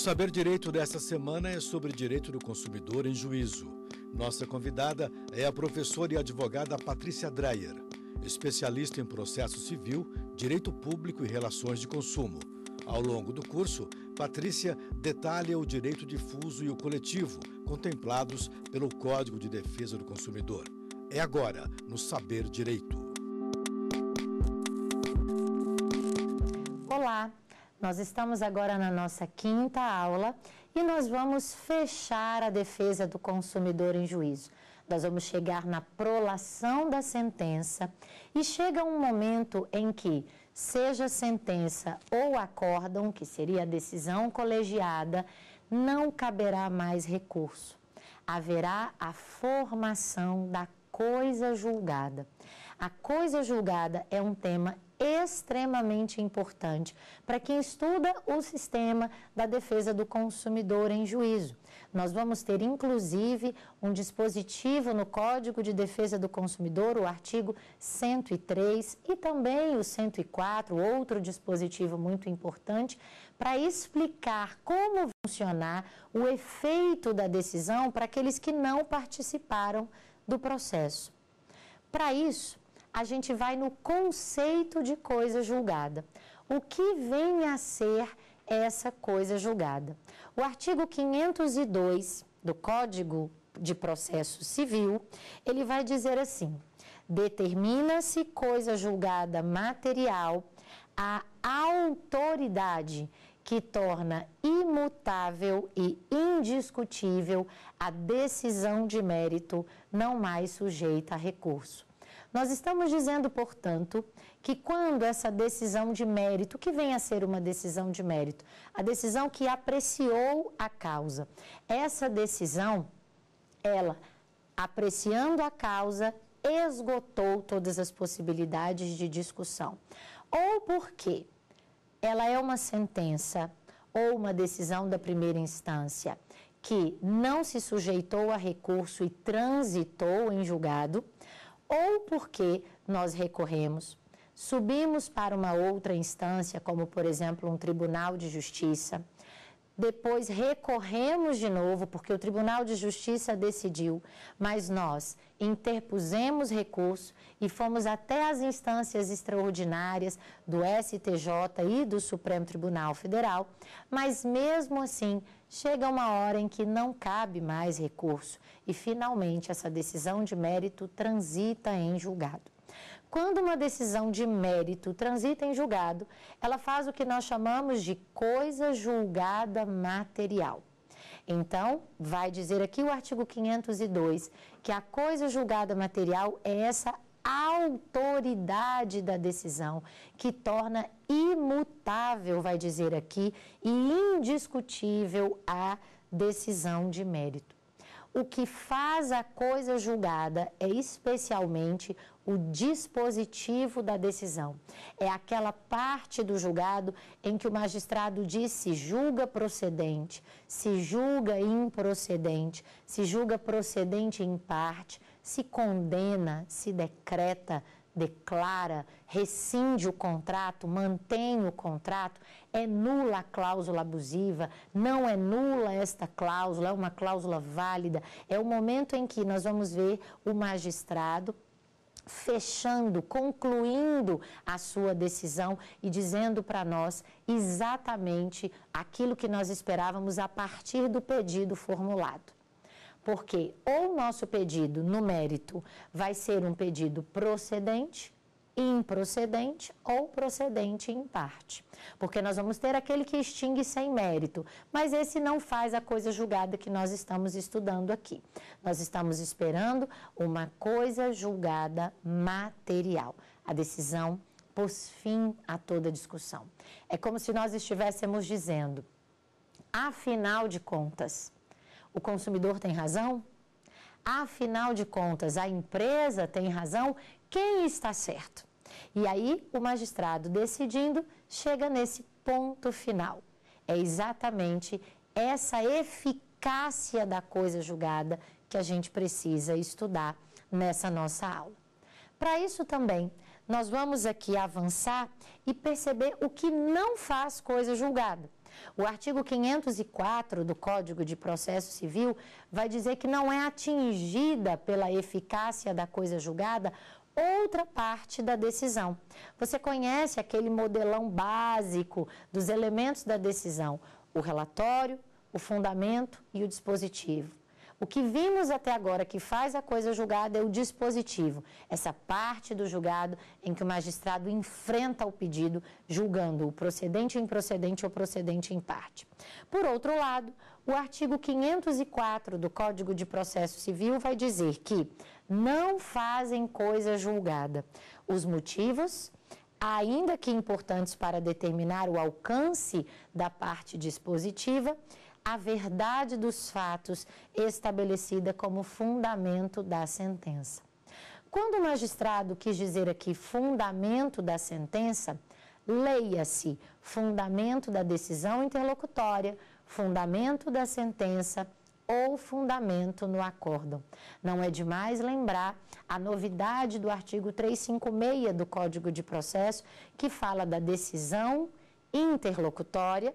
Saber Direito desta semana é sobre direito do consumidor em juízo. Nossa convidada é a professora e advogada Patrícia Dreyer, especialista em processo civil, direito público e relações de consumo. Ao longo do curso, Patrícia detalha o direito difuso e o coletivo, contemplados pelo Código de Defesa do Consumidor. É agora, no Saber Direito. Nós estamos agora na nossa quinta aula e nós vamos fechar a defesa do consumidor em juízo. Nós vamos chegar na prolação da sentença e chega um momento em que, seja sentença ou acórdão, que seria a decisão colegiada, não caberá mais recurso. Haverá a formação da coisa julgada. A coisa julgada é um tema extremamente importante para quem estuda o sistema da defesa do consumidor em juízo. Nós vamos ter, inclusive, um dispositivo no Código de Defesa do Consumidor, o artigo 103, e também o 104, outro dispositivo muito importante, para explicar como funcionar o efeito da decisão para aqueles que não participaram do processo. Para isso, a gente vai no conceito de coisa julgada. O que vem a ser essa coisa julgada? O artigo 502 do Código de Processo Civil, ele vai dizer assim: determina-se coisa julgada material a autoridade que torna imutável e indiscutível a decisão de mérito não mais sujeita a recurso. Nós estamos dizendo, portanto, que quando essa decisão de mérito, que vem a ser uma decisão de mérito, a decisão que apreciou a causa, essa decisão, ela, apreciando a causa, esgotou todas as possibilidades de discussão. Ou porque ela é uma sentença ou uma decisão da primeira instância que não se sujeitou a recurso e transitou em julgado, ou porque nós recorremos, subimos para uma outra instância, como por exemplo um tribunal de justiça, depois recorremos de novo, porque o Tribunal de Justiça decidiu, mas nós interpusemos recurso e fomos até as instâncias extraordinárias do STJ e do Supremo Tribunal Federal, mas mesmo assim chega uma hora em que não cabe mais recurso e finalmente essa decisão de mérito transita em julgado. Quando uma decisão de mérito transita em julgado, ela faz o que nós chamamos de coisa julgada material. Então, vai dizer aqui o artigo 502 que a coisa julgada material é essa autoridade da decisão que torna imutável, vai dizer aqui, e indiscutível a decisão de mérito. O que faz a coisa julgada é especialmente o dispositivo da decisão. É aquela parte do julgado em que o magistrado diz se julga procedente, se julga improcedente, se julga procedente em parte, se condena, se decreta, declara, rescinde o contrato, mantém o contrato, é nula a cláusula abusiva, não é nula esta cláusula, é uma cláusula válida. É o momento em que nós vamos ver o magistrado fechando, concluindo a sua decisão e dizendo para nós exatamente aquilo que nós esperávamos a partir do pedido formulado. Porque ou o nosso pedido no mérito vai ser um pedido procedente, improcedente ou procedente em parte. Porque nós vamos ter aquele que extingue sem mérito, mas esse não faz a coisa julgada que nós estamos estudando aqui. Nós estamos esperando uma coisa julgada material. A decisão pôs fim a toda discussão. É como se nós estivéssemos dizendo, afinal de contas, o consumidor tem razão? Afinal de contas, a empresa tem razão? Quem está certo? E aí, o magistrado decidindo chega nesse ponto final. É exatamente essa eficácia da coisa julgada que a gente precisa estudar nessa nossa aula. Para isso também, nós vamos aqui avançar e perceber o que não faz coisa julgada. O artigo 504 do Código de Processo Civil vai dizer que não é atingida pela eficácia da coisa julgada outra parte da decisão. Você conhece aquele modelão básico dos elementos da decisão: o relatório, o fundamento e o dispositivo. O que vimos até agora que faz a coisa julgada é o dispositivo, essa parte do julgado em que o magistrado enfrenta o pedido, julgando o procedente ou improcedente ou procedente em parte. Por outro lado, o artigo 504 do Código de Processo Civil vai dizer que não fazem coisa julgada os motivos, ainda que importantes para determinar o alcance da parte dispositiva, a verdade dos fatos estabelecida como fundamento da sentença. Quando o magistrado quis dizer aqui fundamento da sentença, leia-se fundamento da decisão interlocutória, fundamento da sentença ou fundamento no acórdão. Não é demais lembrar a novidade do artigo 356 do Código de Processo, que fala da decisão interlocutória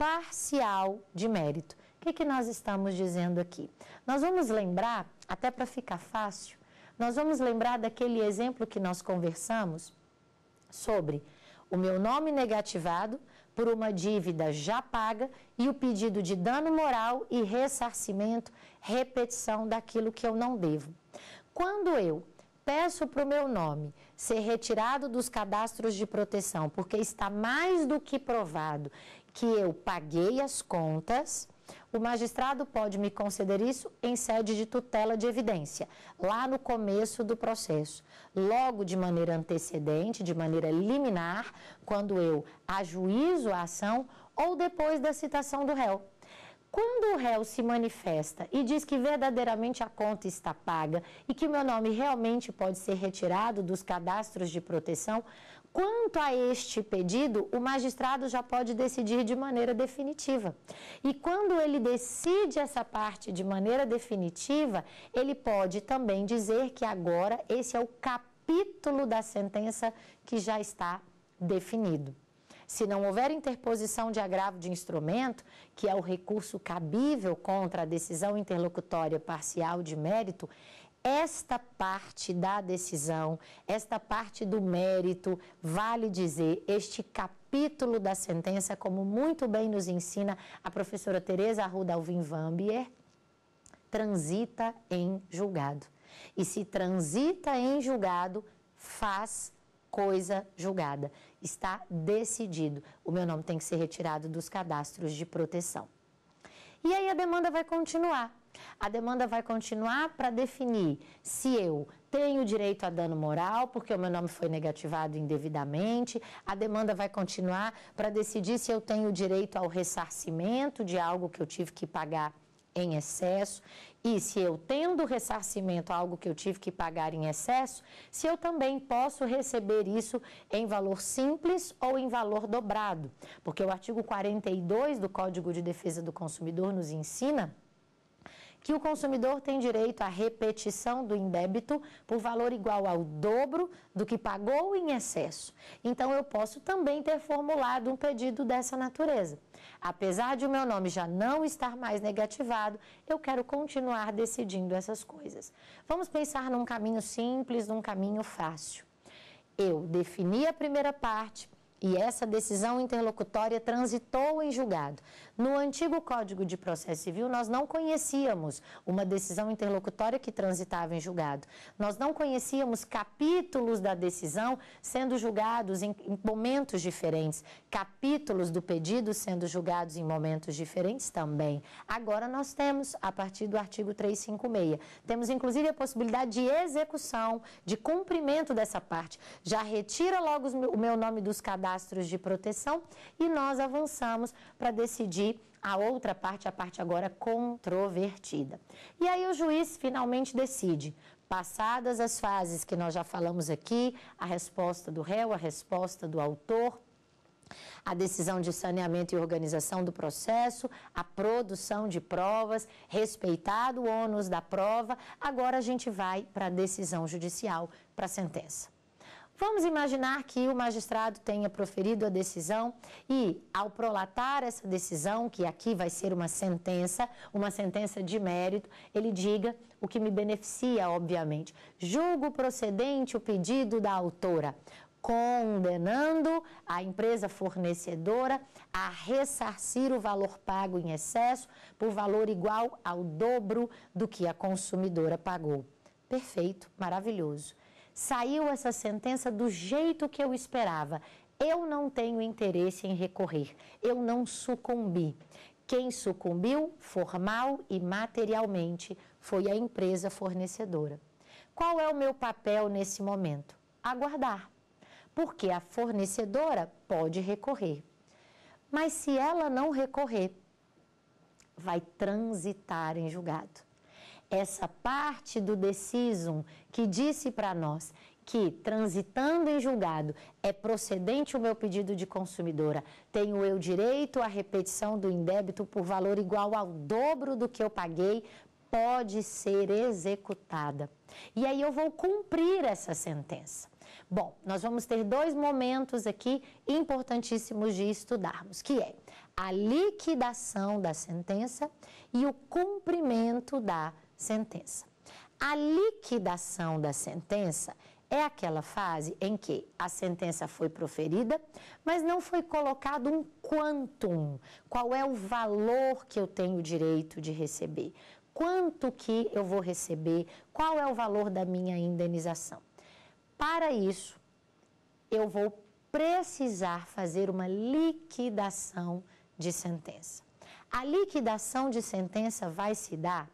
parcial de mérito. O que, que nós estamos dizendo aqui? Nós vamos lembrar, até para ficar fácil, nós vamos lembrar daquele exemplo que nós conversamos sobre o meu nome negativado por uma dívida já paga e o pedido de dano moral e ressarcimento, repetição daquilo que eu não devo. Quando eu peço para o meu nome ser retirado dos cadastros de proteção, porque está mais do que provado que eu paguei as contas, o magistrado pode me conceder isso em sede de tutela de evidência, lá no começo do processo. Logo, de maneira antecedente, de maneira liminar, quando eu ajuizo a ação ou depois da citação do réu. Quando o réu se manifesta e diz que verdadeiramente a conta está paga e que meu nome realmente pode ser retirado dos cadastros de proteção, Quanto a este pedido, o magistrado já pode decidir de maneira definitiva. E quando ele decide essa parte de maneira definitiva, ele pode também dizer que agora esse é o capítulo da sentença que já está definido. Se não houver interposição de agravo de instrumento, que é o recurso cabível contra a decisão interlocutória parcial de mérito, esta parte da decisão, esta parte do mérito, vale dizer, este capítulo da sentença, como muito bem nos ensina a professora Tereza Arruda Alvim Vambier, transita em julgado. E se transita em julgado, faz coisa julgada. Está decidido. O meu nome tem que ser retirado dos cadastros de proteção. E aí a demanda vai continuar. A demanda vai continuar para definir se eu tenho direito a dano moral, porque o meu nome foi negativado indevidamente. A demanda vai continuar para decidir se eu tenho direito ao ressarcimento de algo que eu tive que pagar em excesso. E se eu tendo ressarcimento algo que eu tive que pagar em excesso, se eu também posso receber isso em valor simples ou em valor dobrado. Porque o artigo 42 do Código de Defesa do Consumidor nos ensina que o consumidor tem direito à repetição do indébito por valor igual ao dobro do que pagou em excesso. Então, eu posso também ter formulado um pedido dessa natureza. Apesar de o meu nome já não estar mais negativado, eu quero continuar decidindo essas coisas. Vamos pensar num caminho simples, num caminho fácil. Eu defini a primeira parte e essa decisão interlocutória transitou em julgado. No antigo Código de Processo Civil, nós não conhecíamos uma decisão interlocutória que transitava em julgado. Nós não conhecíamos capítulos da decisão sendo julgados em, em momentos diferentes, capítulos do pedido sendo julgados em momentos diferentes também. Agora nós temos, a partir do artigo 356, temos inclusive a possibilidade de execução, de cumprimento dessa parte. Já retira logo o meu nome dos cadastros de proteção e nós avançamos para decidir a outra parte, a parte agora controvertida. E aí o juiz finalmente decide. Passadas as fases que nós já falamos aqui, a resposta do réu, a resposta do autor, a decisão de saneamento e organização do processo, a produção de provas, respeitado o ônus da prova, agora a gente vai para a decisão judicial, para a sentença. Vamos imaginar que o magistrado tenha proferido a decisão e, ao prolatar essa decisão, que aqui vai ser uma sentença, uma sentença de mérito, ele diga o que me beneficia, obviamente. Julgo procedente o pedido da autora, condenando a empresa fornecedora a ressarcir o valor pago em excesso por valor igual ao dobro do que a consumidora pagou. Perfeito, maravilhoso saiu essa sentença do jeito que eu esperava. Eu não tenho interesse em recorrer, eu não sucumbi. Quem sucumbiu, formal e materialmente, foi a empresa fornecedora. Qual é o meu papel nesse momento? Aguardar. Porque a fornecedora pode recorrer. Mas se ela não recorrer, vai transitar em julgado essa parte do decisum que disse para nós que, transitando em julgado, é procedente o meu pedido de consumidora, tenho eu direito à repetição do indébito por valor igual ao dobro do que eu paguei, pode ser executada. E aí eu vou cumprir essa sentença. Bom, nós vamos ter dois momentos aqui importantíssimos de estudarmos, que é a liquidação da sentença e o cumprimento da sentença. A liquidação da sentença é aquela fase em que a sentença foi proferida, mas não foi colocado um quantum. Qual é o valor que eu tenho direito de receber? Quanto que eu vou receber? Qual é o valor da minha indenização? Para isso, eu vou precisar fazer uma liquidação de sentença. A liquidação de sentença vai se dar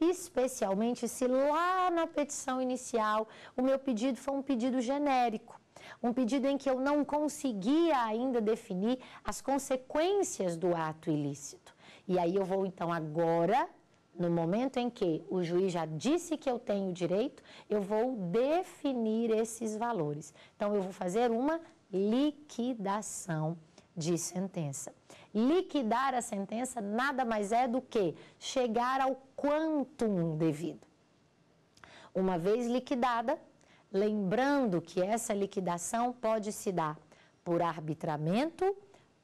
especialmente se lá na petição inicial o meu pedido foi um pedido genérico. Um pedido em que eu não conseguia ainda definir as consequências do ato ilícito. E aí eu vou então agora, no momento em que o juiz já disse que eu tenho direito, eu vou definir esses valores. Então eu vou fazer uma liquidação de sentença. Liquidar a sentença nada mais é do que chegar ao quantum devido. Uma vez liquidada, lembrando que essa liquidação pode se dar por arbitramento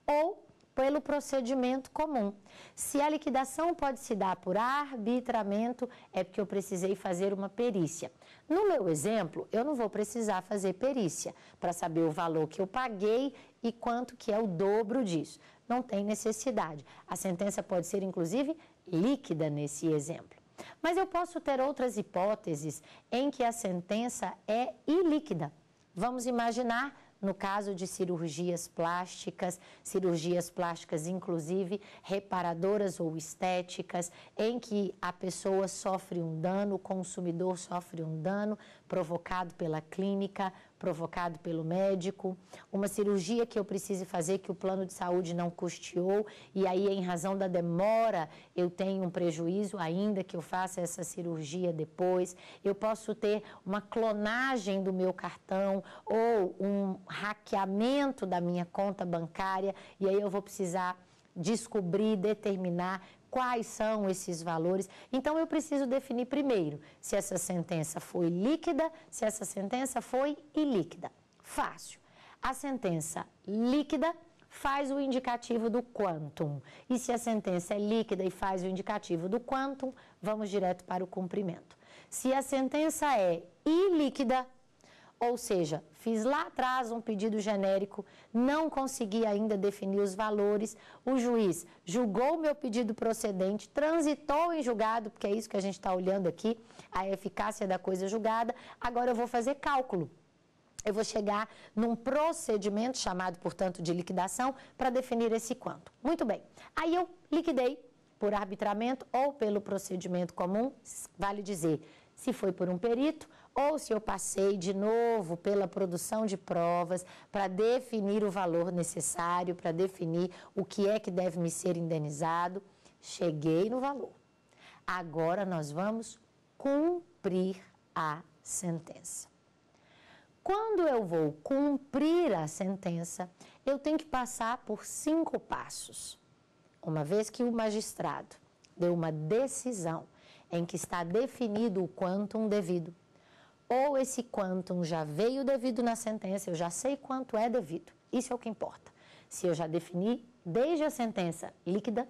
ou pelo procedimento comum. Se a liquidação pode se dar por arbitramento, é porque eu precisei fazer uma perícia. No meu exemplo, eu não vou precisar fazer perícia para saber o valor que eu paguei e quanto que é o dobro disso. Não tem necessidade. A sentença pode ser, inclusive, líquida nesse exemplo. Mas eu posso ter outras hipóteses em que a sentença é ilíquida. Vamos imaginar no caso de cirurgias plásticas, cirurgias plásticas inclusive reparadoras ou estéticas, em que a pessoa sofre um dano, o consumidor sofre um dano provocado pela clínica, provocado pelo médico, uma cirurgia que eu precise fazer que o plano de saúde não custeou e aí em razão da demora eu tenho um prejuízo ainda que eu faça essa cirurgia depois. Eu posso ter uma clonagem do meu cartão ou um hackeamento da minha conta bancária e aí eu vou precisar descobrir, determinar quais são esses valores. Então, eu preciso definir primeiro se essa sentença foi líquida, se essa sentença foi ilíquida. Fácil. A sentença líquida faz o indicativo do quantum. E se a sentença é líquida e faz o indicativo do quantum, vamos direto para o cumprimento. Se a sentença é ilíquida, ou seja, fiz lá atrás um pedido genérico, não consegui ainda definir os valores, o juiz julgou o meu pedido procedente, transitou em julgado, porque é isso que a gente está olhando aqui, a eficácia da coisa julgada, agora eu vou fazer cálculo. Eu vou chegar num procedimento chamado, portanto, de liquidação para definir esse quanto. Muito bem. Aí eu liquidei por arbitramento ou pelo procedimento comum, vale dizer, se foi por um perito ou se eu passei de novo pela produção de provas para definir o valor necessário, para definir o que é que deve me ser indenizado, cheguei no valor. Agora nós vamos cumprir a sentença. Quando eu vou cumprir a sentença, eu tenho que passar por cinco passos. Uma vez que o magistrado deu uma decisão em que está definido o quantum devido, ou esse quantum já veio devido na sentença, eu já sei quanto é devido. Isso é o que importa. Se eu já defini desde a sentença líquida,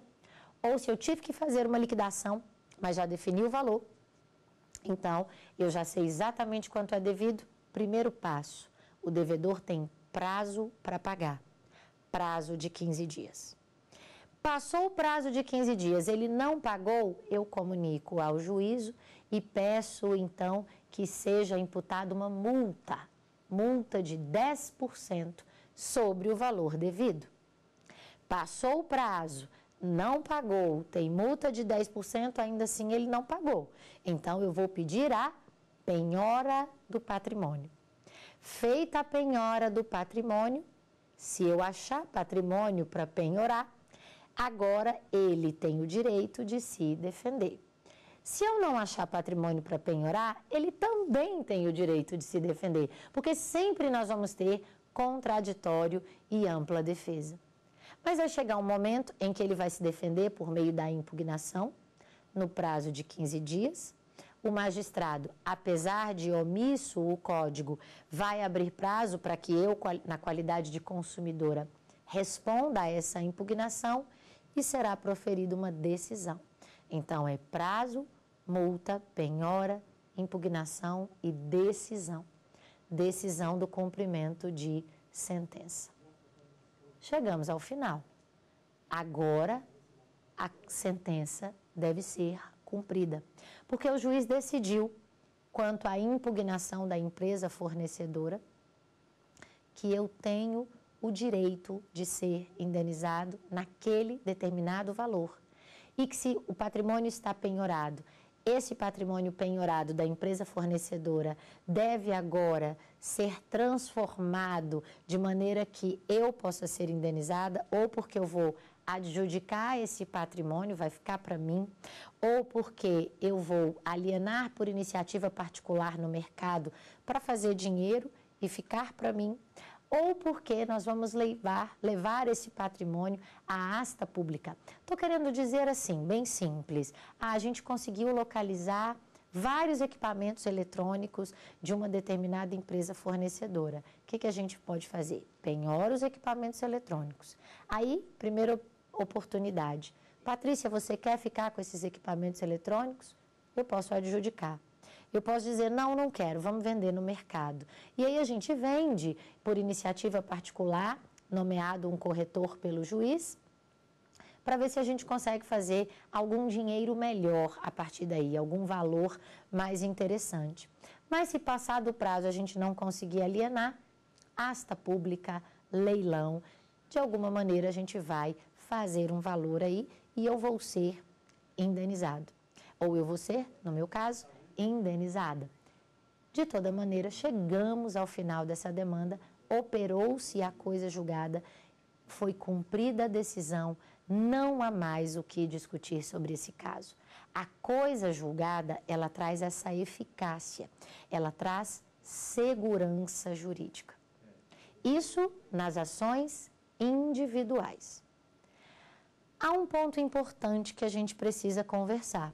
ou se eu tive que fazer uma liquidação, mas já defini o valor, então eu já sei exatamente quanto é devido. Primeiro passo: o devedor tem prazo para pagar prazo de 15 dias. Passou o prazo de 15 dias, ele não pagou, eu comunico ao juízo e peço então que seja imputada uma multa, multa de 10% sobre o valor devido. Passou o prazo, não pagou, tem multa de 10%, ainda assim ele não pagou. Então eu vou pedir a penhora do patrimônio. Feita a penhora do patrimônio, se eu achar patrimônio para penhorar, agora ele tem o direito de se defender. Se eu não achar patrimônio para penhorar, ele também tem o direito de se defender, porque sempre nós vamos ter contraditório e ampla defesa. Mas vai chegar um momento em que ele vai se defender por meio da impugnação, no prazo de 15 dias. O magistrado, apesar de omisso o código, vai abrir prazo para que eu, na qualidade de consumidora, responda a essa impugnação e será proferida uma decisão. Então, é prazo, multa, penhora, impugnação e decisão. Decisão do cumprimento de sentença. Chegamos ao final. Agora, a sentença deve ser cumprida, porque o juiz decidiu, quanto à impugnação da empresa fornecedora, que eu tenho o direito de ser indenizado naquele determinado valor. E que se o patrimônio está penhorado, esse patrimônio penhorado da empresa fornecedora deve agora ser transformado de maneira que eu possa ser indenizada, ou porque eu vou adjudicar esse patrimônio, vai ficar para mim, ou porque eu vou alienar por iniciativa particular no mercado para fazer dinheiro e ficar para mim, ou porque nós vamos levar, levar esse patrimônio à asta pública. Estou querendo dizer assim, bem simples, a gente conseguiu localizar vários equipamentos eletrônicos de uma determinada empresa fornecedora. O que, que a gente pode fazer? Penhora os equipamentos eletrônicos. Aí, primeira oportunidade. Patrícia, você quer ficar com esses equipamentos eletrônicos? Eu posso adjudicar. Eu posso dizer, não, não quero, vamos vender no mercado. E aí a gente vende por iniciativa particular, nomeado um corretor pelo juiz, para ver se a gente consegue fazer algum dinheiro melhor a partir daí, algum valor mais interessante. Mas se passar do prazo a gente não conseguir alienar, asta pública, leilão, de alguma maneira a gente vai fazer um valor aí e eu vou ser indenizado. Ou eu vou ser, no meu caso, indenizada. De toda maneira, chegamos ao final dessa demanda, operou-se a coisa julgada, foi cumprida a decisão, não há mais o que discutir sobre esse caso. A coisa julgada, ela traz essa eficácia, ela traz segurança jurídica. Isso nas ações individuais. Há um ponto importante que a gente precisa conversar.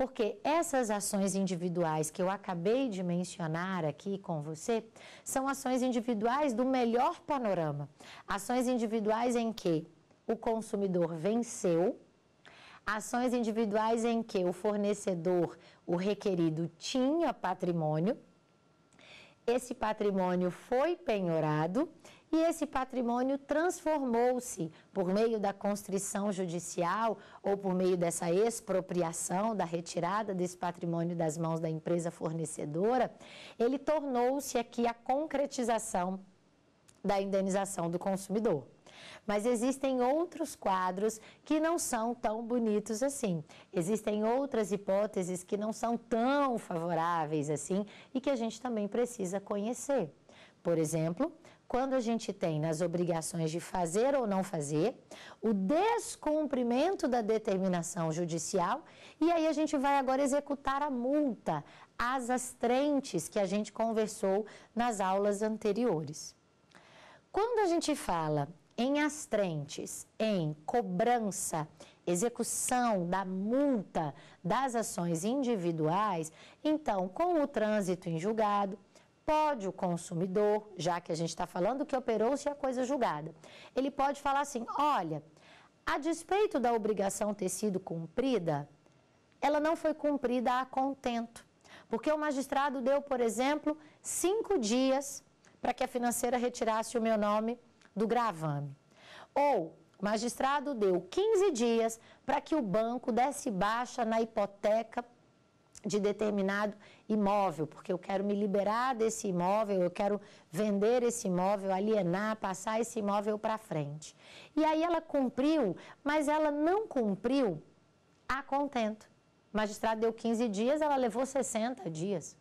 Porque essas ações individuais que eu acabei de mencionar aqui com você são ações individuais do melhor panorama. Ações individuais em que o consumidor venceu, ações individuais em que o fornecedor, o requerido, tinha patrimônio, esse patrimônio foi penhorado e esse patrimônio transformou-se por meio da constrição judicial ou por meio dessa expropriação, da retirada desse patrimônio das mãos da empresa fornecedora, ele tornou-se aqui a concretização da indenização do consumidor. Mas existem outros quadros que não são tão bonitos assim. Existem outras hipóteses que não são tão favoráveis assim e que a gente também precisa conhecer. Por exemplo, quando a gente tem nas obrigações de fazer ou não fazer, o descumprimento da determinação judicial, e aí a gente vai agora executar a multa, as astrentes que a gente conversou nas aulas anteriores. Quando a gente fala em astrentes, em cobrança, execução da multa das ações individuais, então, com o trânsito em julgado, pode o consumidor, já que a gente está falando que operou-se a coisa julgada, ele pode falar assim: olha, a despeito da obrigação ter sido cumprida, ela não foi cumprida a contento. Porque o magistrado deu, por exemplo, cinco dias para que a financeira retirasse o meu nome do gravame. Ou o magistrado deu 15 dias para que o banco desse baixa na hipoteca de determinado imóvel, porque eu quero me liberar desse imóvel, eu quero vender esse imóvel, alienar, passar esse imóvel para frente. E aí ela cumpriu, mas ela não cumpriu a contento. O magistrado deu 15 dias, ela levou 60 dias.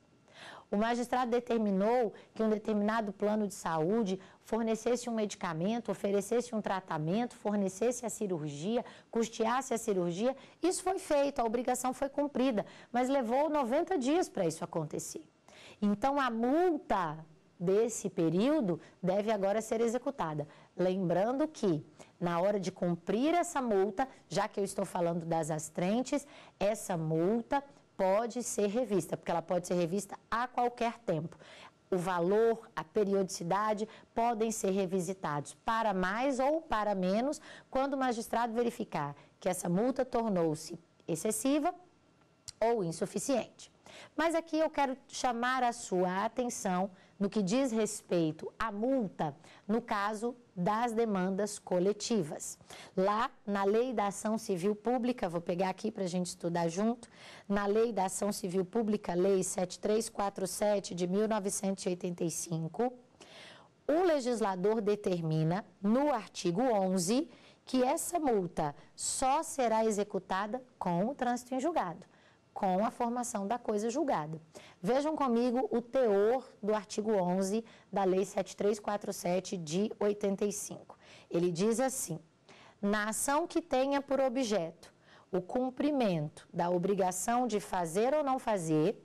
O magistrado determinou que um determinado plano de saúde fornecesse um medicamento, oferecesse um tratamento, fornecesse a cirurgia, custeasse a cirurgia. Isso foi feito, a obrigação foi cumprida, mas levou 90 dias para isso acontecer. Então, a multa desse período deve agora ser executada. Lembrando que, na hora de cumprir essa multa, já que eu estou falando das astrentes, essa multa pode ser revista, porque ela pode ser revista a qualquer tempo. O valor, a periodicidade podem ser revisitados para mais ou para menos quando o magistrado verificar que essa multa tornou-se excessiva ou insuficiente. Mas aqui eu quero chamar a sua atenção no que diz respeito à multa no caso das demandas coletivas. Lá na Lei da Ação Civil Pública, vou pegar aqui para a gente estudar junto, na Lei da Ação Civil Pública, Lei 7347 de 1985, o legislador determina no artigo 11 que essa multa só será executada com o trânsito em julgado com a formação da coisa julgada. Vejam comigo o teor do artigo 11 da Lei 7347 de 85. Ele diz assim: na ação que tenha por objeto o cumprimento da obrigação de fazer ou não fazer,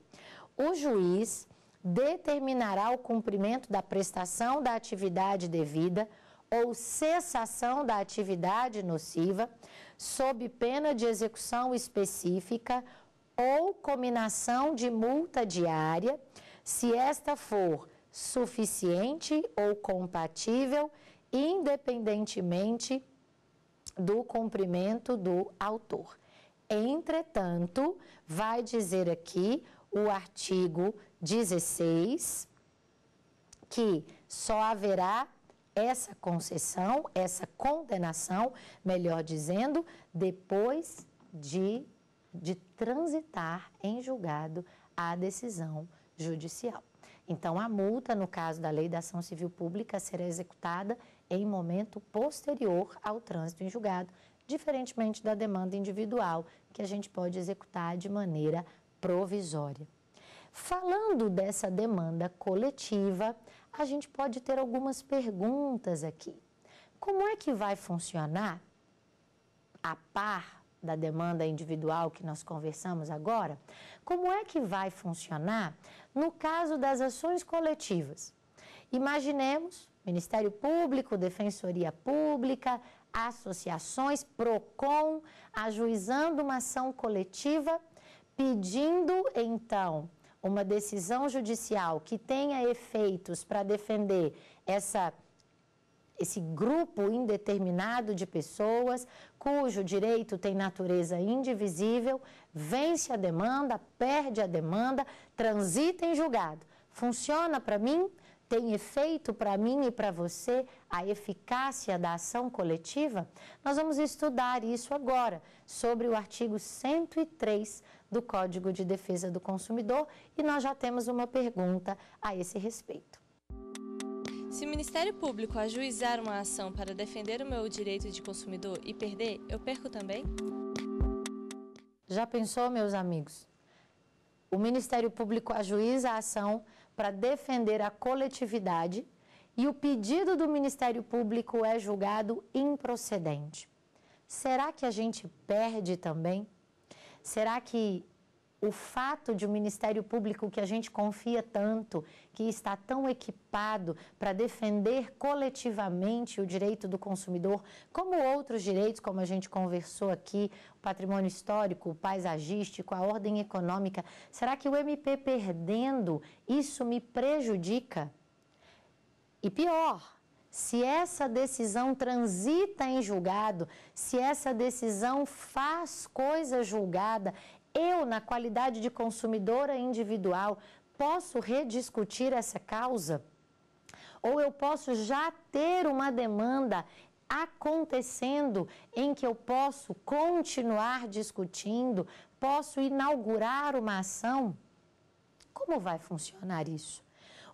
o juiz determinará o cumprimento da prestação da atividade devida ou cessação da atividade nociva, sob pena de execução específica ou combinação de multa diária, se esta for suficiente ou compatível, independentemente do cumprimento do autor. Entretanto, vai dizer aqui o artigo 16 que só haverá essa concessão, essa condenação, melhor dizendo, depois de de transitar em julgado a decisão judicial. Então, a multa, no caso da Lei da Ação Civil Pública, será executada em momento posterior ao trânsito em julgado, diferentemente da demanda individual, que a gente pode executar de maneira provisória. Falando dessa demanda coletiva, a gente pode ter algumas perguntas aqui. Como é que vai funcionar a par da demanda individual que nós conversamos agora, como é que vai funcionar no caso das ações coletivas? Imaginemos Ministério Público, Defensoria Pública, associações, PROCON, ajuizando uma ação coletiva, pedindo então uma decisão judicial que tenha efeitos para defender essa esse grupo indeterminado de pessoas cujo direito tem natureza indivisível, vence a demanda, perde a demanda, transita em julgado. Funciona para mim? Tem efeito para mim e para você a eficácia da ação coletiva? Nós vamos estudar isso agora, sobre o artigo 103 do Código de Defesa do Consumidor e nós já temos uma pergunta a esse respeito. Se o Ministério Público ajuizar uma ação para defender o meu direito de consumidor e perder, eu perco também? Já pensou, meus amigos? O Ministério Público ajuiza a ação para defender a coletividade e o pedido do Ministério Público é julgado improcedente. Será que a gente perde também? Será que o fato de o um Ministério Público que a gente confia tanto, que está tão equipado para defender coletivamente o direito do consumidor, como outros direitos, como a gente conversou aqui, o patrimônio histórico, o paisagístico, a ordem econômica, será que o MP perdendo isso me prejudica? E pior, se essa decisão transita em julgado, se essa decisão faz coisa julgada, eu, na qualidade de consumidora individual, posso rediscutir essa causa? Ou eu posso já ter uma demanda acontecendo em que eu posso continuar discutindo, posso inaugurar uma ação? Como vai funcionar isso?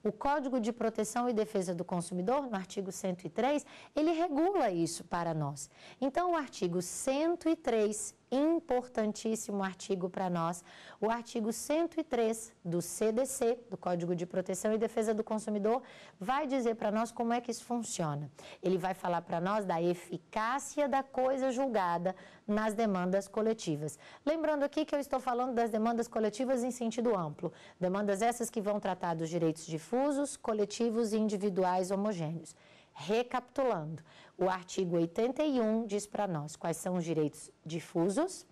O Código de Proteção e Defesa do Consumidor, no artigo 103, ele regula isso para nós. Então, o artigo 103 importantíssimo artigo para nós, o artigo 103 do CDC, do Código de Proteção e Defesa do Consumidor, vai dizer para nós como é que isso funciona. Ele vai falar para nós da eficácia da coisa julgada nas demandas coletivas. Lembrando aqui que eu estou falando das demandas coletivas em sentido amplo, demandas essas que vão tratar dos direitos difusos, coletivos e individuais homogêneos. Recapitulando, o artigo 81 diz para nós quais são os direitos difusos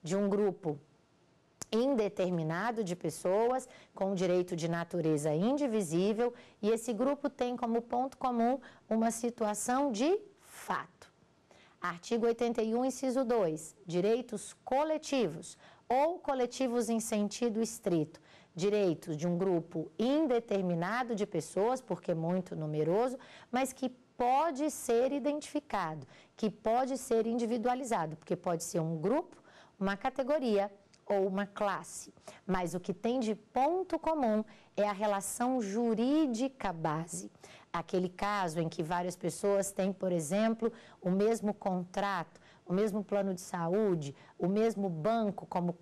de um grupo indeterminado de pessoas com direito de natureza indivisível e esse grupo tem como ponto comum uma situação de fato. Artigo 81, inciso 2. Direitos coletivos ou coletivos em sentido estrito. Direitos de um grupo indeterminado de pessoas, porque muito numeroso, mas que pode ser identificado, que pode ser individualizado, porque pode ser um grupo, uma categoria ou uma classe. Mas o que tem de ponto comum é a relação jurídica base. Aquele caso em que várias pessoas têm, por exemplo, o mesmo contrato, o mesmo plano de saúde, o mesmo banco como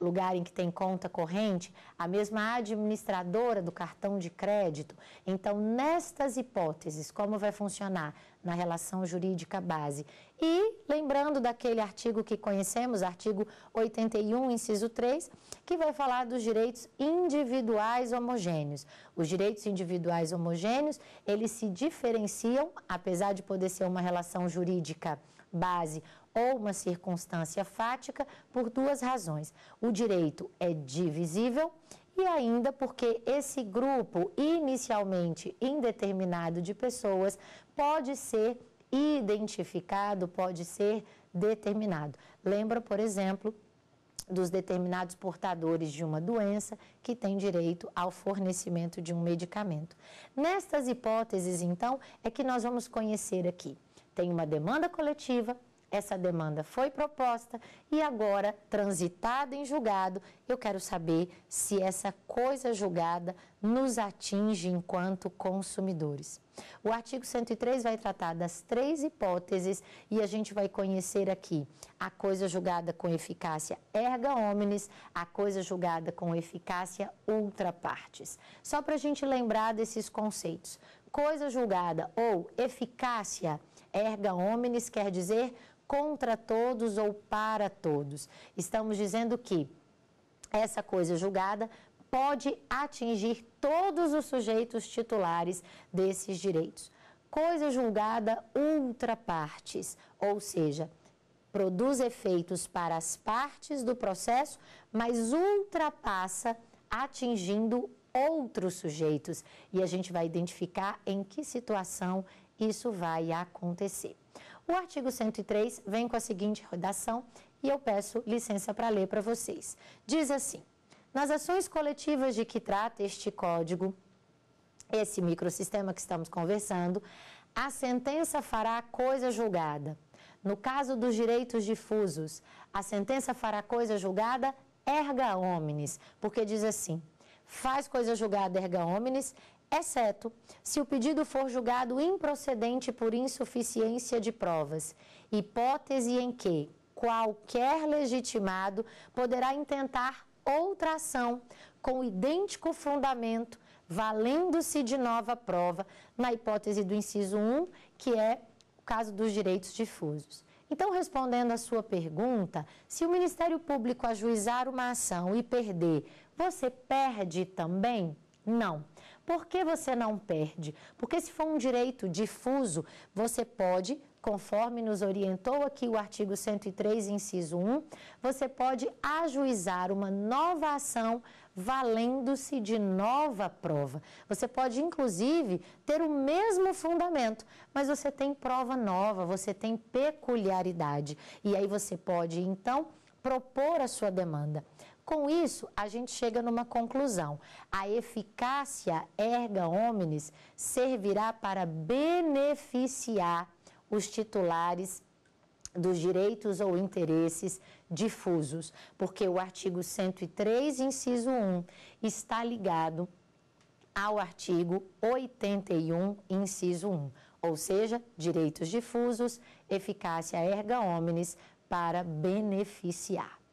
lugar em que tem conta corrente, a mesma administradora do cartão de crédito. Então, nestas hipóteses, como vai funcionar na relação jurídica base? E lembrando daquele artigo que conhecemos, artigo 81, inciso 3, que vai falar dos direitos individuais homogêneos. Os direitos individuais homogêneos, eles se diferenciam, apesar de poder ser uma relação jurídica base ou uma circunstância fática por duas razões. O direito é divisível e ainda porque esse grupo inicialmente indeterminado de pessoas pode ser identificado, pode ser determinado. Lembra, por exemplo, dos determinados portadores de uma doença que têm direito ao fornecimento de um medicamento. Nestas hipóteses, então, é que nós vamos conhecer aqui. Tem uma demanda coletiva, essa demanda foi proposta e agora, transitada em julgado, eu quero saber se essa coisa julgada nos atinge enquanto consumidores. O artigo 103 vai tratar das três hipóteses e a gente vai conhecer aqui a coisa julgada com eficácia erga omnes, a coisa julgada com eficácia ultra partes. Só para a gente lembrar desses conceitos. Coisa julgada ou eficácia erga omnes quer dizer contra todos ou para todos. Estamos dizendo que essa coisa julgada pode atingir todos os sujeitos titulares desses direitos. Coisa julgada ultra partes, ou seja, produz efeitos para as partes do processo, mas ultrapassa atingindo outros sujeitos. E a gente vai identificar em que situação isso vai acontecer. O artigo 103 vem com a seguinte redação e eu peço licença para ler para vocês. Diz assim: nas ações coletivas de que trata este código, esse microsistema que estamos conversando, a sentença fará coisa julgada. No caso dos direitos difusos, a sentença fará coisa julgada erga omnes, porque diz assim: faz coisa julgada erga omnes exceto se o pedido for julgado improcedente por insuficiência de provas, hipótese em que qualquer legitimado poderá intentar outra ação com idêntico fundamento, valendo-se de nova prova, na hipótese do inciso 1, que é o caso dos direitos difusos. Então, respondendo à sua pergunta, se o Ministério Público ajuizar uma ação e perder, você perde também? Não. Por que você não perde? Porque se for um direito difuso, você pode conforme nos orientou aqui o artigo 103, inciso 1, você pode ajuizar uma nova ação valendo-se de nova prova. Você pode, inclusive, ter o mesmo fundamento, mas você tem prova nova, você tem peculiaridade. E aí você pode, então, propor a sua demanda. Com isso, a gente chega numa conclusão. A eficácia erga omnes servirá para beneficiar os titulares dos direitos ou interesses difusos, porque o artigo 103, inciso 1, está ligado ao artigo 81, inciso 1, ou seja, direitos difusos, eficácia erga omnes para beneficiar.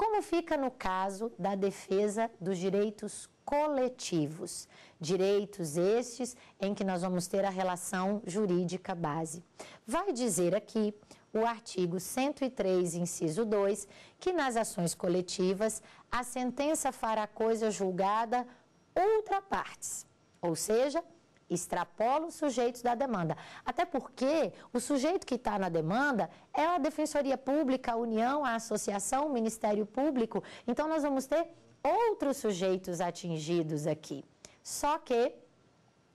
Como fica no caso da defesa dos direitos coletivos? Direitos estes em que nós vamos ter a relação jurídica base. Vai dizer aqui o artigo 103, inciso 2, que nas ações coletivas a sentença fará coisa julgada outra partes, ou seja, extrapola os sujeitos da demanda. Até porque o sujeito que está na demanda é a Defensoria Pública, a União, a Associação, o Ministério Público. Então, nós vamos ter outros sujeitos atingidos aqui. Só que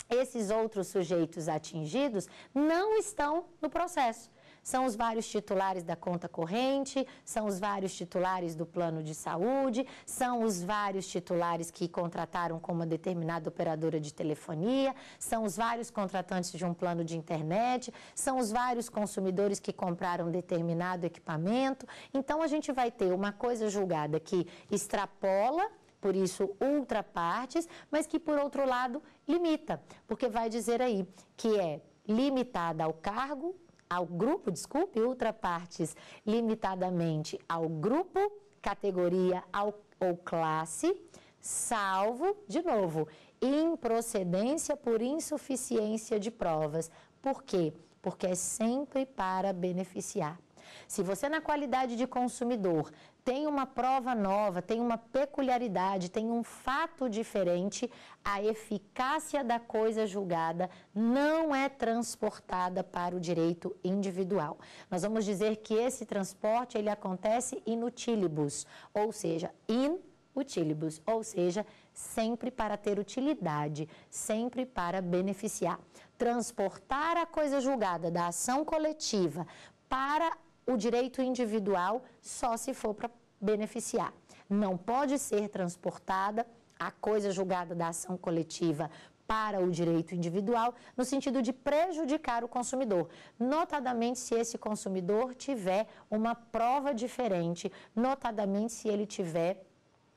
esses outros sujeitos atingidos não estão no processo são os vários titulares da conta corrente, são os vários titulares do plano de saúde, são os vários titulares que contrataram com uma determinada operadora de telefonia, são os vários contratantes de um plano de internet, são os vários consumidores que compraram determinado equipamento. Então a gente vai ter uma coisa julgada que extrapola por isso ultra partes, mas que por outro lado limita, porque vai dizer aí que é limitada ao cargo, ao grupo, desculpe, ultrapartes limitadamente ao grupo, categoria ao, ou classe, salvo, de novo, improcedência por insuficiência de provas. Por quê? Porque é sempre para beneficiar. Se você, na qualidade de consumidor, tem uma prova nova, tem uma peculiaridade, tem um fato diferente, a eficácia da coisa julgada não é transportada para o direito individual. Nós vamos dizer que esse transporte ele acontece in utilibus, ou seja, in utilibus, ou seja, sempre para ter utilidade, sempre para beneficiar. Transportar a coisa julgada da ação coletiva para o direito individual só se for para beneficiar. Não pode ser transportada a coisa julgada da ação coletiva para o direito individual, no sentido de prejudicar o consumidor, notadamente se esse consumidor tiver uma prova diferente, notadamente se ele tiver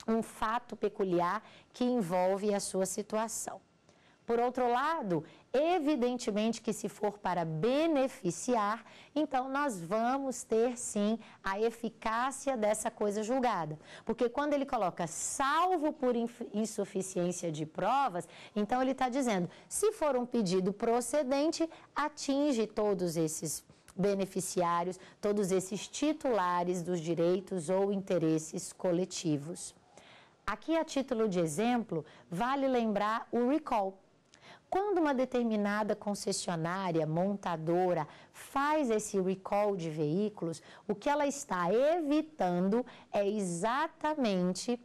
um fato peculiar que envolve a sua situação. Por outro lado, evidentemente que se for para beneficiar, então nós vamos ter sim a eficácia dessa coisa julgada. Porque quando ele coloca salvo por insuficiência de provas, então ele está dizendo, se for um pedido procedente, atinge todos esses beneficiários, todos esses titulares dos direitos ou interesses coletivos. Aqui, a título de exemplo, vale lembrar o recall quando uma determinada concessionária, montadora, faz esse recall de veículos, o que ela está evitando é exatamente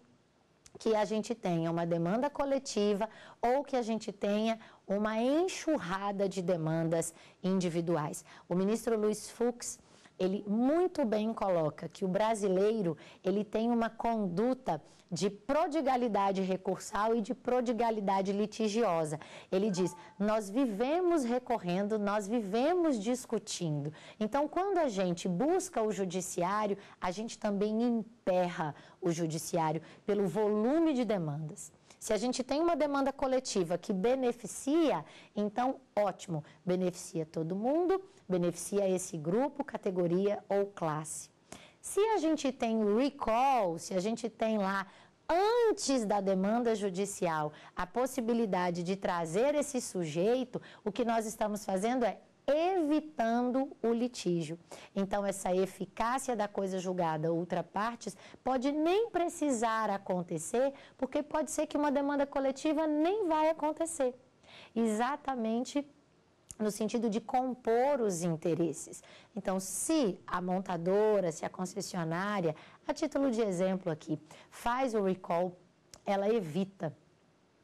que a gente tenha uma demanda coletiva ou que a gente tenha uma enxurrada de demandas individuais. O ministro Luiz Fux ele muito bem coloca que o brasileiro ele tem uma conduta de prodigalidade recursal e de prodigalidade litigiosa. Ele diz: nós vivemos recorrendo, nós vivemos discutindo. Então, quando a gente busca o judiciário, a gente também emperra o judiciário pelo volume de demandas. Se a gente tem uma demanda coletiva que beneficia, então ótimo, beneficia todo mundo, beneficia esse grupo, categoria ou classe. Se a gente tem recall, se a gente tem lá antes da demanda judicial a possibilidade de trazer esse sujeito, o que nós estamos fazendo é evitando o litígio. Então, essa eficácia da coisa julgada ultra partes pode nem precisar acontecer, porque pode ser que uma demanda coletiva nem vai acontecer. Exatamente no sentido de compor os interesses. Então, se a montadora, se a concessionária, a título de exemplo aqui, faz o recall, ela evita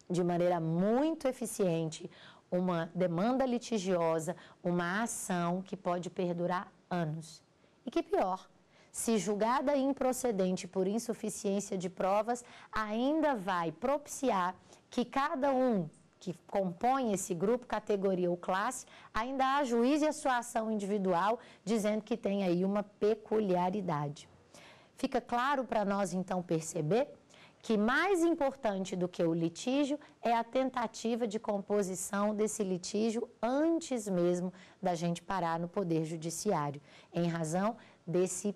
de maneira muito eficiente uma demanda litigiosa, uma ação que pode perdurar anos. E que pior, se julgada improcedente por insuficiência de provas, ainda vai propiciar que cada um que compõe esse grupo, categoria ou classe, ainda ajuize a sua ação individual, dizendo que tem aí uma peculiaridade. Fica claro para nós então perceber que mais importante do que o litígio é a tentativa de composição desse litígio antes mesmo da gente parar no Poder Judiciário, em razão desse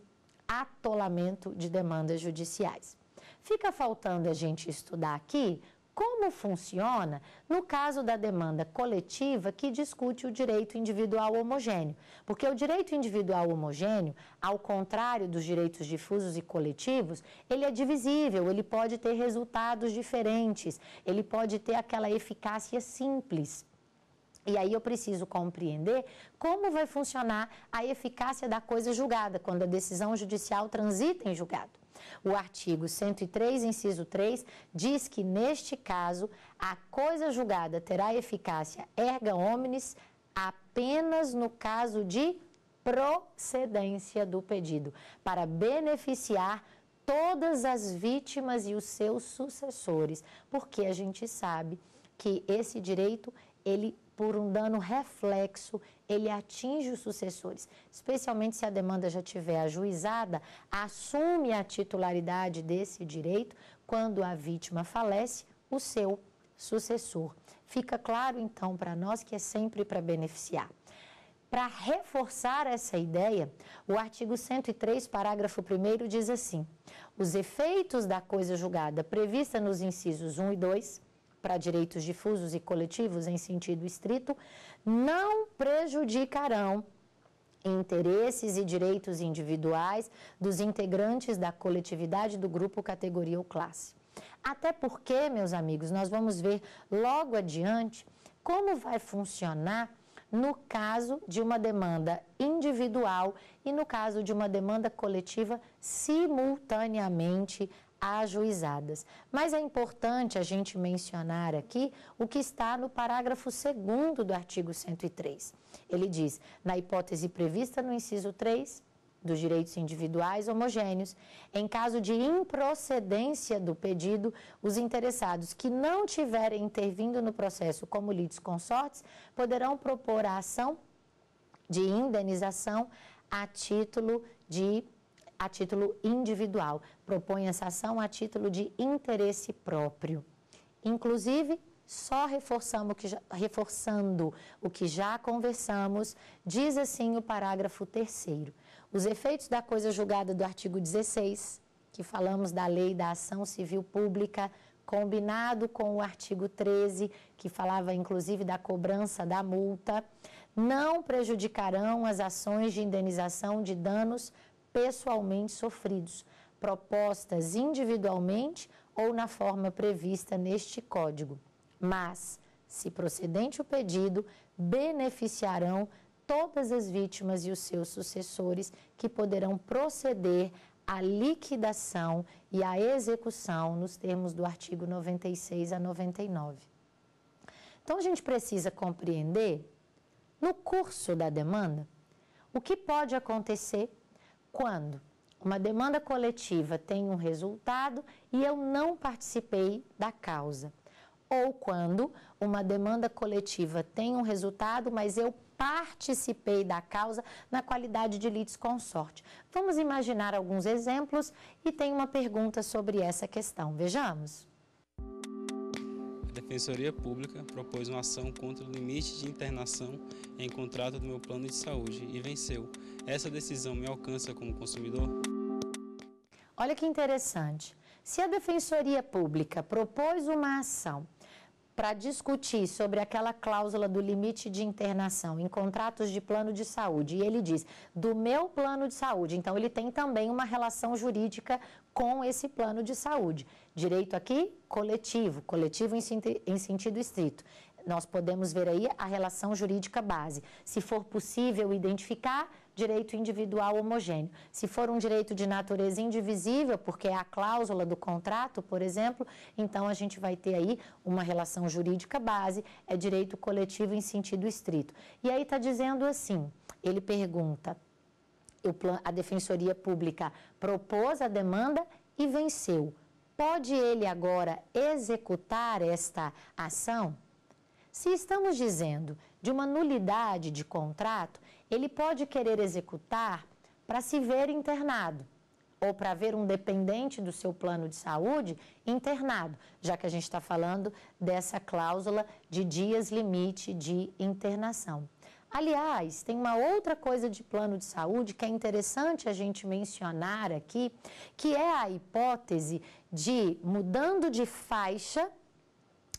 atolamento de demandas judiciais. Fica faltando a gente estudar aqui como funciona no caso da demanda coletiva que discute o direito individual homogêneo. Porque o direito individual homogêneo, ao contrário dos direitos difusos e coletivos, ele é divisível, ele pode ter resultados diferentes, ele pode ter aquela eficácia simples. E aí eu preciso compreender como vai funcionar a eficácia da coisa julgada, quando a decisão judicial transita em julgado. O artigo 103, inciso 3, diz que, neste caso, a coisa julgada terá eficácia erga omnes apenas no caso de procedência do pedido, para beneficiar todas as vítimas e os seus sucessores, porque a gente sabe que esse direito ele por um dano reflexo, ele atinge os sucessores, especialmente se a demanda já tiver ajuizada, assume a titularidade desse direito quando a vítima falece, o seu sucessor. Fica claro então para nós que é sempre para beneficiar. Para reforçar essa ideia, o artigo 103, parágrafo 1 diz assim: os efeitos da coisa julgada prevista nos incisos 1 e 2 para direitos difusos e coletivos em sentido estrito, não prejudicarão interesses e direitos individuais dos integrantes da coletividade do grupo, categoria ou classe. Até porque, meus amigos, nós vamos ver logo adiante como vai funcionar no caso de uma demanda individual e no caso de uma demanda coletiva simultaneamente ajuizadas. Mas é importante a gente mencionar aqui o que está no parágrafo 2 do artigo 103. Ele diz: na hipótese prevista no inciso 3 dos direitos individuais homogêneos, em caso de improcedência do pedido, os interessados que não tiverem intervindo no processo como lides consortes poderão propor a ação de indenização a título de a título individual, propõe essa ação a título de interesse próprio. Inclusive, só reforçamos que já, reforçando o que já conversamos, diz assim o parágrafo 3 Os efeitos da coisa julgada do artigo 16, que falamos da lei da ação civil pública, combinado com o artigo 13, que falava inclusive da cobrança da multa, não prejudicarão as ações de indenização de danos pessoalmente sofridos, propostas individualmente ou na forma prevista neste Código. Mas, se procedente o pedido, beneficiarão todas as vítimas e os seus sucessores que poderão proceder à liquidação e à execução nos termos do artigo 96 a 99. Então, a gente precisa compreender, no curso da demanda, o que pode acontecer quando uma demanda coletiva tem um resultado e eu não participei da causa. Ou quando uma demanda coletiva tem um resultado, mas eu participei da causa na qualidade de litisconsorte. Vamos imaginar alguns exemplos e tem uma pergunta sobre essa questão. Vejamos. Defensoria Pública propôs uma ação contra o limite de internação em contrato do meu plano de saúde e venceu. Essa decisão me alcança como consumidor? Olha que interessante. Se a Defensoria Pública propôs uma ação para discutir sobre aquela cláusula do limite de internação em contratos de plano de saúde, e ele diz do meu plano de saúde, então ele tem também uma relação jurídica com esse plano de saúde. Direito aqui coletivo, coletivo em, em sentido estrito. Nós podemos ver aí a relação jurídica base. Se for possível identificar, direito individual homogêneo. Se for um direito de natureza indivisível, porque é a cláusula do contrato, por exemplo, então a gente vai ter aí uma relação jurídica base, é direito coletivo em sentido estrito. E aí está dizendo assim: ele pergunta, a Defensoria Pública propôs a demanda e venceu. Pode ele agora executar esta ação? Se estamos dizendo de uma nulidade de contrato, ele pode querer executar para se ver internado ou para ver um dependente do seu plano de saúde internado, já que a gente está falando dessa cláusula de dias limite de internação. Aliás, tem uma outra coisa de plano de saúde que é interessante a gente mencionar aqui, que é a hipótese de mudando de faixa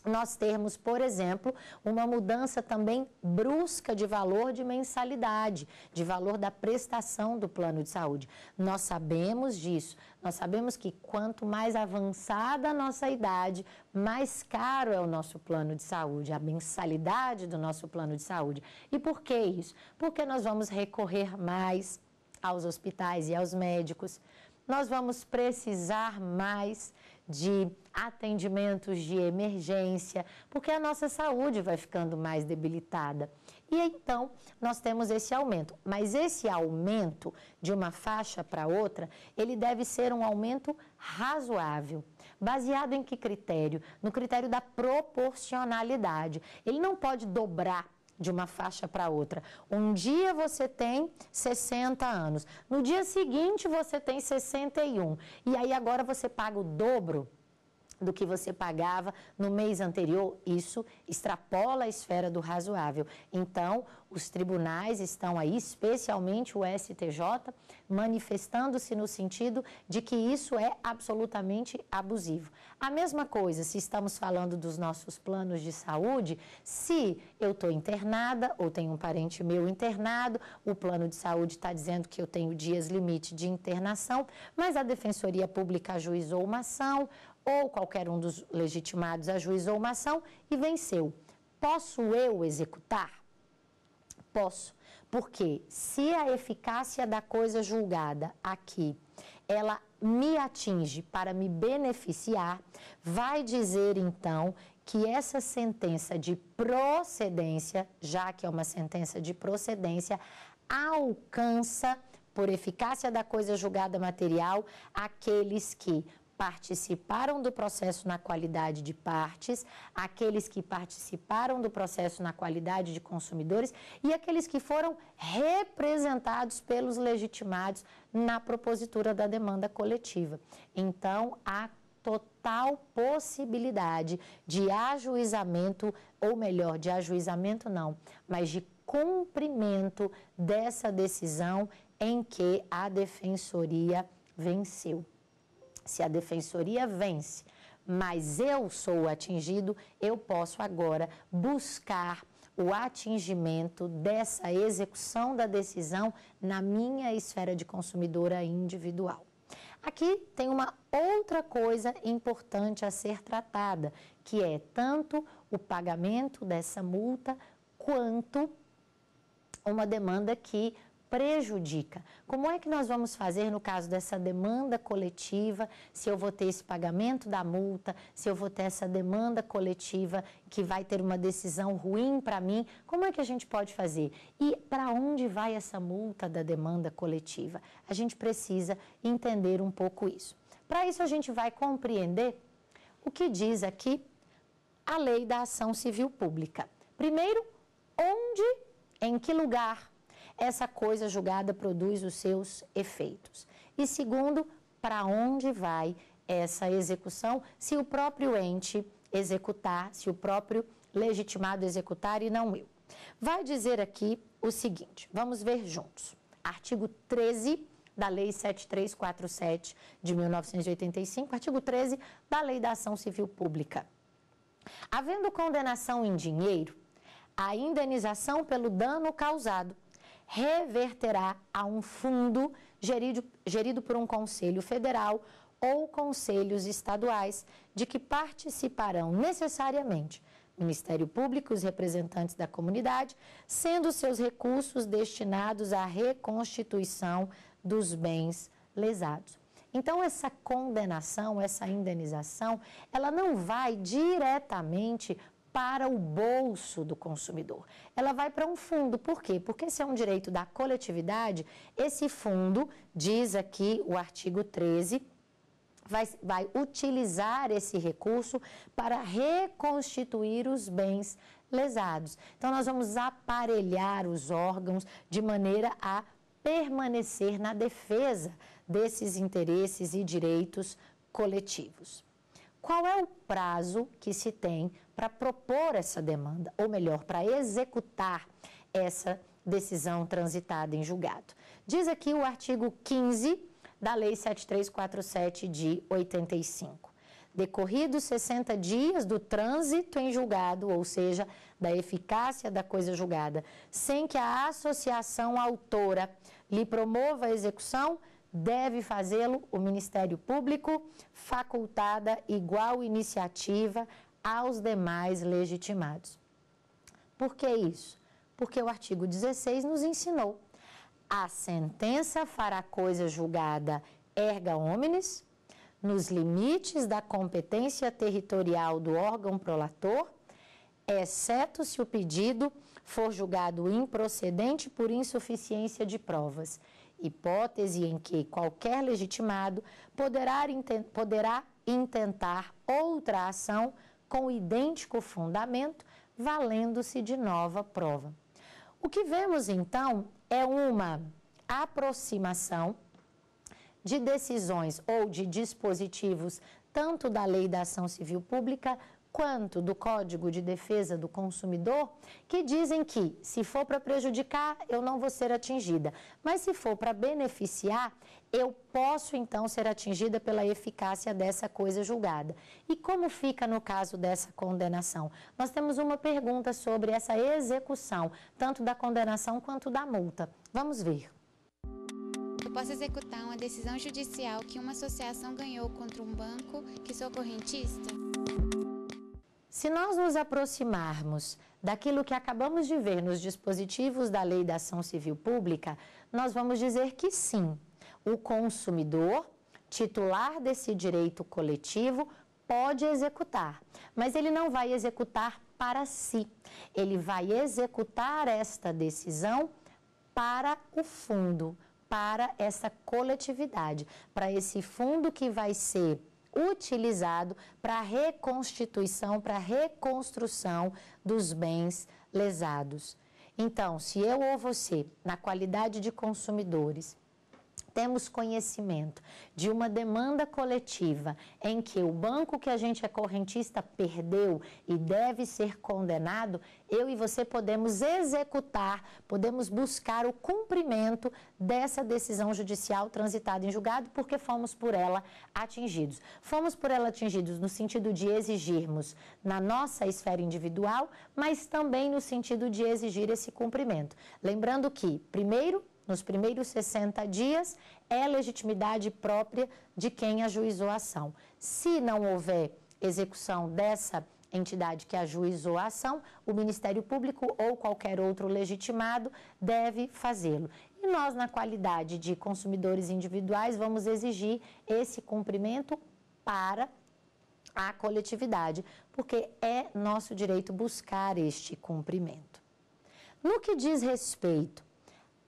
nós termos, por exemplo, uma mudança também brusca de valor de mensalidade, de valor da prestação do plano de saúde. Nós sabemos disso. Nós sabemos que quanto mais avançada a nossa idade, mais caro é o nosso plano de saúde, a mensalidade do nosso plano de saúde. E por que isso? Porque nós vamos recorrer mais aos hospitais e aos médicos. Nós vamos precisar mais de atendimentos de emergência, porque a nossa saúde vai ficando mais debilitada. E então nós temos esse aumento. Mas esse aumento de uma faixa para outra, ele deve ser um aumento razoável. Baseado em que critério? No critério da proporcionalidade. Ele não pode dobrar de uma faixa para outra. Um dia você tem 60 anos, no dia seguinte você tem 61, e aí agora você paga o dobro do que você pagava no mês anterior, isso extrapola a esfera do razoável. Então, os tribunais estão aí, especialmente o STJ, manifestando-se no sentido de que isso é absolutamente abusivo. A mesma coisa, se estamos falando dos nossos planos de saúde, se eu estou internada ou tenho um parente meu internado, o plano de saúde está dizendo que eu tenho dias limite de internação, mas a Defensoria Pública ajuizou uma ação, ou qualquer um dos legitimados ajuizou uma ação e venceu. Posso eu executar? Posso. Porque se a eficácia da coisa julgada aqui, ela me atinge para me beneficiar, vai dizer então que essa sentença de procedência, já que é uma sentença de procedência, alcança, por eficácia da coisa julgada material, aqueles que participaram do processo na qualidade de partes, aqueles que participaram do processo na qualidade de consumidores e aqueles que foram representados pelos legitimados na propositura da demanda coletiva. Então, há total possibilidade de ajuizamento, ou melhor, de ajuizamento não, mas de cumprimento dessa decisão em que a defensoria venceu se a defensoria vence, mas eu sou atingido, eu posso agora buscar o atingimento dessa execução da decisão na minha esfera de consumidora individual. Aqui tem uma outra coisa importante a ser tratada, que é tanto o pagamento dessa multa quanto uma demanda que prejudica. Como é que nós vamos fazer no caso dessa demanda coletiva, se eu vou ter esse pagamento da multa, se eu vou ter essa demanda coletiva que vai ter uma decisão ruim para mim? Como é que a gente pode fazer? E para onde vai essa multa da demanda coletiva? A gente precisa entender um pouco isso. Para isso, a gente vai compreender o que diz aqui a lei da ação civil pública. Primeiro, onde, em que lugar essa coisa julgada produz os seus efeitos. E segundo, para onde vai essa execução se o próprio ente executar, se o próprio legitimado executar e não eu. Vai dizer aqui o seguinte, vamos ver juntos. Artigo 13 da Lei 7347 de 1985, artigo 13 da Lei da Ação Civil Pública. Havendo condenação em dinheiro, a indenização pelo dano causado reverterá a um fundo gerido, gerido por um conselho federal ou conselhos estaduais, de que participarão necessariamente Ministério Público e os representantes da comunidade, sendo seus recursos destinados à reconstituição dos bens lesados. Então, essa condenação, essa indenização, ela não vai diretamente para o bolso do consumidor. Ela vai para um fundo. Por quê? Porque esse é um direito da coletividade. Esse fundo, diz aqui o artigo 13, vai, vai utilizar esse recurso para reconstituir os bens lesados. Então, nós vamos aparelhar os órgãos de maneira a permanecer na defesa desses interesses e direitos coletivos. Qual é o prazo que se tem para propor essa demanda, ou melhor, para executar essa decisão transitada em julgado? Diz aqui o artigo 15 da Lei 7347 de 85. Decorridos 60 dias do trânsito em julgado, ou seja, da eficácia da coisa julgada, sem que a associação autora lhe promova a execução, deve fazê-lo o Ministério Público, facultada igual iniciativa aos demais legitimados. Por que isso? Porque o artigo 16 nos ensinou a sentença fará coisa julgada erga omnes, nos limites da competência territorial do órgão prolator, exceto se o pedido for julgado improcedente por insuficiência de provas, hipótese em que qualquer legitimado poderá, poderá intentar outra ação com idêntico fundamento, valendo-se de nova prova. O que vemos então é uma aproximação de decisões ou de dispositivos tanto da Lei da Ação Civil Pública quanto do Código de Defesa do Consumidor, que dizem que, se for para prejudicar, eu não vou ser atingida, mas se for para beneficiar, eu posso então ser atingida pela eficácia dessa coisa julgada. E como fica no caso dessa condenação? Nós temos uma pergunta sobre essa execução, tanto da condenação quanto da multa. Vamos ver. Eu posso executar uma decisão judicial que uma associação ganhou contra um banco que sou correntista? Se nós nos aproximarmos daquilo que acabamos de ver nos dispositivos da Lei da Ação Civil Pública, nós vamos dizer que sim, o consumidor, titular desse direito coletivo, pode executar, mas ele não vai executar para si, ele vai executar esta decisão para o fundo, para essa coletividade, para esse fundo que vai ser utilizado para a reconstituição, para a reconstrução dos bens lesados. Então, se eu ou você, na qualidade de consumidores, temos conhecimento de uma demanda coletiva em que o banco que a gente é correntista perdeu e deve ser condenado, eu e você podemos executar, podemos buscar o cumprimento dessa decisão judicial transitada em julgado porque fomos por ela atingidos. Fomos por ela atingidos no sentido de exigirmos na nossa esfera individual, mas também no sentido de exigir esse cumprimento. Lembrando que, primeiro, nos primeiros 60 dias, é legitimidade própria de quem ajuizou a ação. Se não houver execução dessa entidade que ajuizou a ação, o Ministério Público ou qualquer outro legitimado deve fazê-lo. E nós, na qualidade de consumidores individuais, vamos exigir esse cumprimento para a coletividade, porque é nosso direito buscar este cumprimento. No que diz respeito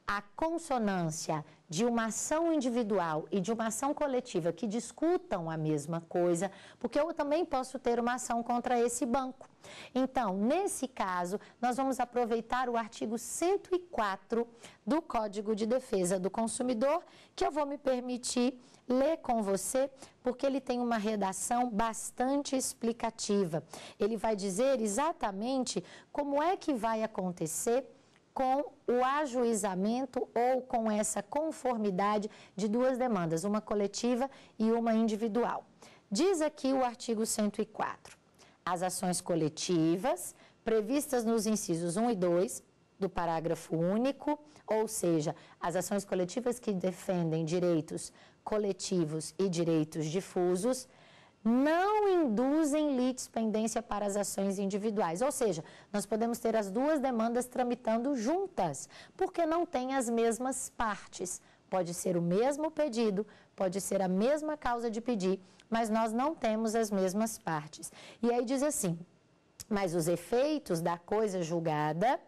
a consonância de uma ação individual e de uma ação coletiva que discutam a mesma coisa, porque eu também posso ter uma ação contra esse banco. Então, nesse caso, nós vamos aproveitar o artigo 104 do Código de Defesa do Consumidor, que eu vou me permitir ler com você, porque ele tem uma redação bastante explicativa. Ele vai dizer exatamente como é que vai acontecer com o ajuizamento ou com essa conformidade de duas demandas, uma coletiva e uma individual. Diz aqui o artigo 104. as ações coletivas previstas nos incisos 1 e 2 do parágrafo único, ou seja, as ações coletivas que defendem direitos coletivos e direitos difusos, não induzem litispendência para as ações individuais. Ou seja, nós podemos ter as duas demandas tramitando juntas, porque não têm as mesmas partes. Pode ser o mesmo pedido, pode ser a mesma causa de pedir, mas nós não temos as mesmas partes. E aí diz assim: mas os efeitos da coisa julgada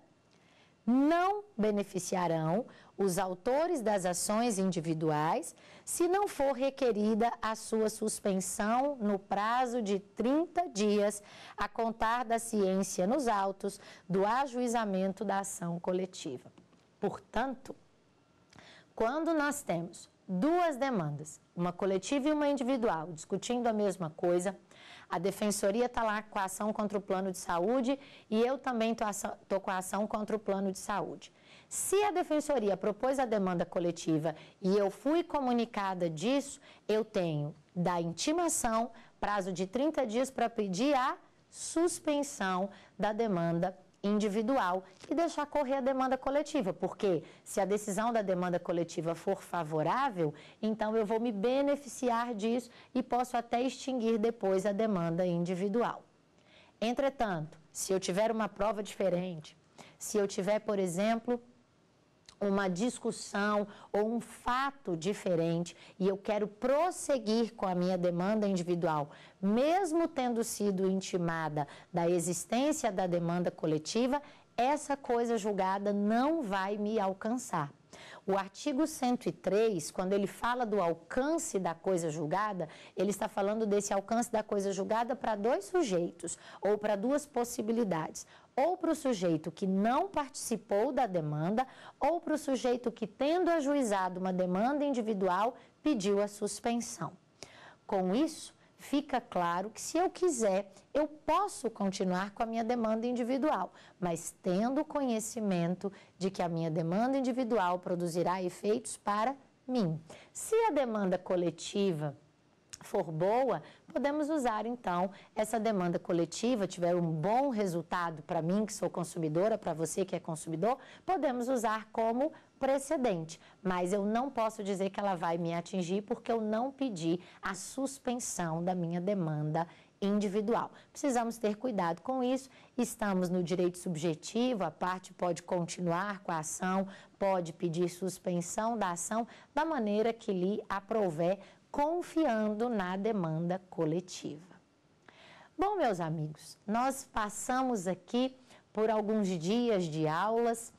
não beneficiarão os autores das ações individuais se não for requerida a sua suspensão no prazo de 30 dias a contar da ciência nos autos do ajuizamento da ação coletiva. Portanto, quando nós temos duas demandas, uma coletiva e uma individual, discutindo a mesma coisa, a defensoria está lá com a ação contra o plano de saúde e eu também estou com a ação contra o plano de saúde. Se a defensoria propôs a demanda coletiva e eu fui comunicada disso, eu tenho da intimação prazo de 30 dias para pedir a suspensão da demanda individual e deixar correr a demanda coletiva, porque se a decisão da demanda coletiva for favorável, então eu vou me beneficiar disso e posso até extinguir depois a demanda individual. Entretanto, se eu tiver uma prova diferente, se eu tiver, por exemplo, uma discussão ou um fato diferente e eu quero prosseguir com a minha demanda individual, mesmo tendo sido intimada da existência da demanda coletiva, essa coisa julgada não vai me alcançar. O artigo 103, quando ele fala do alcance da coisa julgada, ele está falando desse alcance da coisa julgada para dois sujeitos ou para duas possibilidades ou para o sujeito que não participou da demanda, ou para o sujeito que, tendo ajuizado uma demanda individual, pediu a suspensão. Com isso, fica claro que se eu quiser, eu posso continuar com a minha demanda individual, mas tendo conhecimento de que a minha demanda individual produzirá efeitos para mim. Se a demanda coletiva for boa, podemos usar então essa demanda coletiva, tiver um bom resultado para mim que sou consumidora, para você que é consumidor, podemos usar como precedente, mas eu não posso dizer que ela vai me atingir porque eu não pedi a suspensão da minha demanda individual. Precisamos ter cuidado com isso. Estamos no direito subjetivo, a parte pode continuar com a ação, pode pedir suspensão da ação da maneira que lhe aprouver confiando na demanda coletiva. Bom, meus amigos, nós passamos aqui por alguns dias de aulas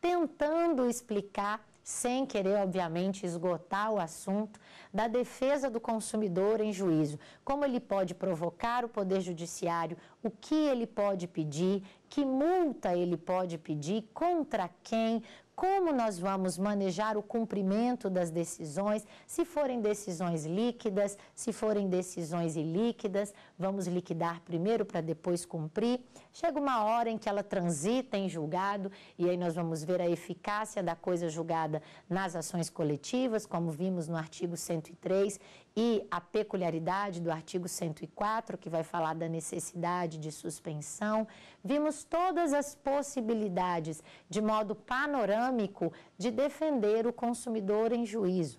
tentando explicar, sem querer, obviamente, esgotar o assunto, da defesa do consumidor em juízo. Como ele pode provocar o Poder Judiciário, o que ele pode pedir, que multa ele pode pedir, contra quem, como nós vamos manejar o cumprimento das decisões, se forem decisões líquidas, se forem decisões ilíquidas, vamos liquidar primeiro para depois cumprir. Chega uma hora em que ela transita em julgado e aí nós vamos ver a eficácia da coisa julgada nas ações coletivas, como vimos no artigo 103, e a peculiaridade do artigo 104, que vai falar da necessidade de suspensão. Vimos todas as possibilidades, de modo panorâmico, de defender o consumidor em juízo.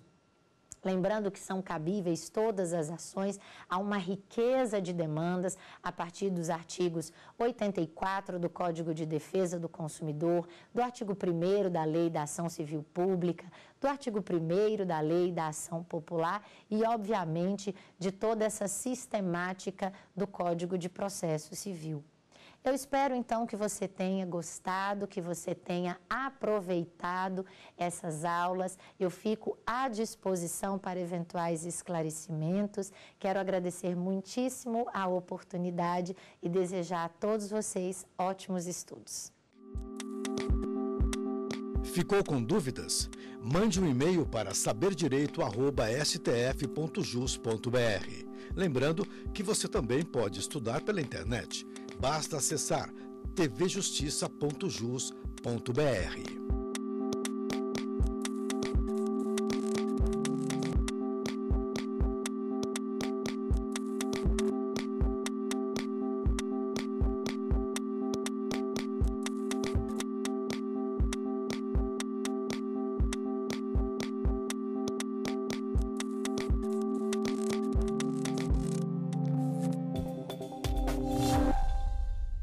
Lembrando que são cabíveis todas as ações, há uma riqueza de demandas a partir dos artigos 84 do Código de Defesa do Consumidor, do artigo 1 da Lei da Ação Civil Pública, do artigo 1 da Lei da Ação Popular e, obviamente, de toda essa sistemática do Código de Processo Civil. Eu espero então que você tenha gostado, que você tenha aproveitado essas aulas. Eu fico à disposição para eventuais esclarecimentos. Quero agradecer muitíssimo a oportunidade e desejar a todos vocês ótimos estudos. Ficou com dúvidas? Mande um e-mail para saberdireito@stf.jus.br. Lembrando que você também pode estudar pela internet. Basta acessar tvjustiça.jus.br.